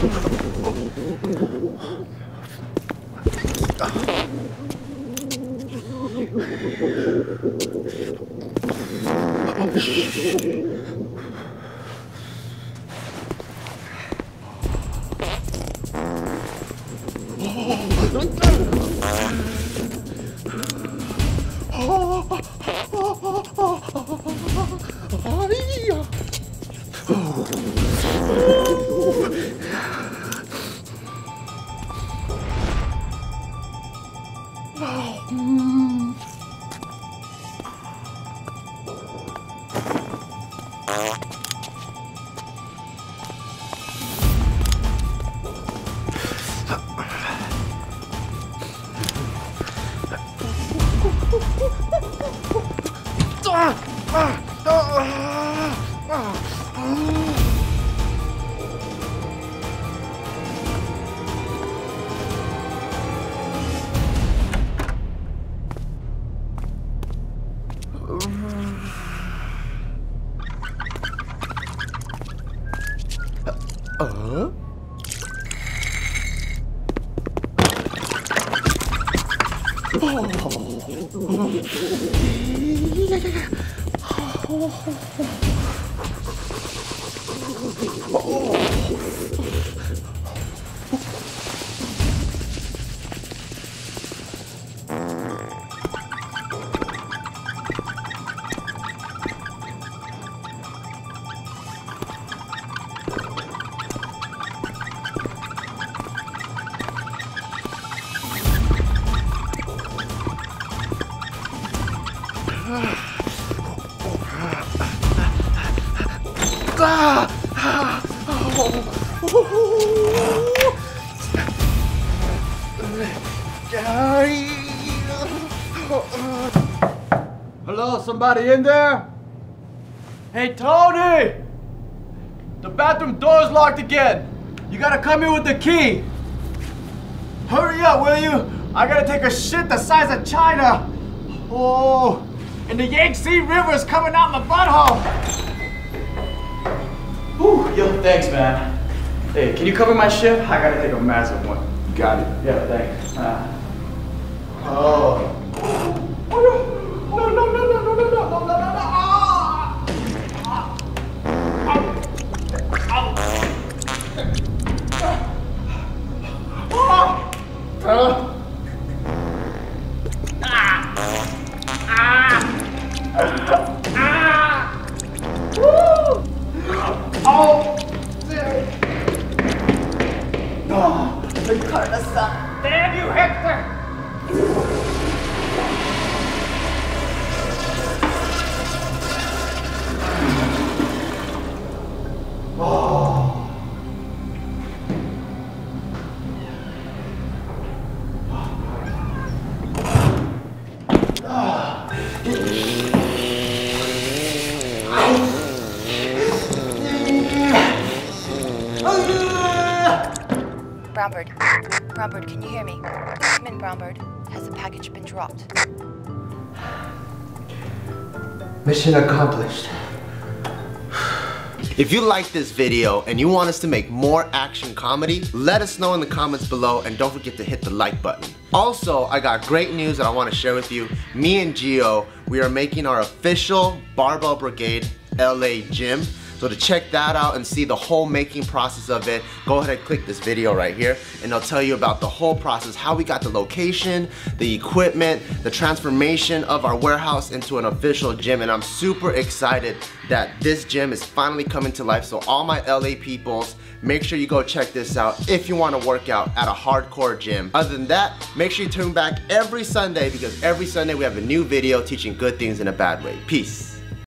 Oh, 嗯。啊！啊！啊！啊！啊！ 어? 어? Hello, somebody in there? Hey, Tony! The bathroom door's locked again. You gotta come in with the key. Hurry up, will you? I gotta take a shit the size of China. Oh, and the Yangtze River is coming out my butthole. Whew, yo, thanks, man. Hey, can you cover my ship? I gotta take a massive one. Got it. Yeah, thanks. Uh, oh. Oh, no. No, no, no, no, no, no, no, no, no, no, no. Ah. Ah. Ah. Ah. Brownbird. Brownbird, can you hear me? Come in, Brownbird. Has the package been dropped? Mission accomplished. If you like this video and you want us to make more action comedy, let us know in the comments below and don't forget to hit the like button. Also, I got great news that I want to share with you. Me and Geo, we are making our official Barbell Brigade LA gym. So to check that out and see the whole making process of it, go ahead and click this video right here and I'll tell you about the whole process, how we got the location, the equipment, the transformation of our warehouse into an official gym and I'm super excited that this gym is finally coming to life. So all my LA peoples, make sure you go check this out if you want to work out at a hardcore gym. Other than that, make sure you tune back every Sunday because every Sunday we have a new video teaching good things in a bad way. Peace.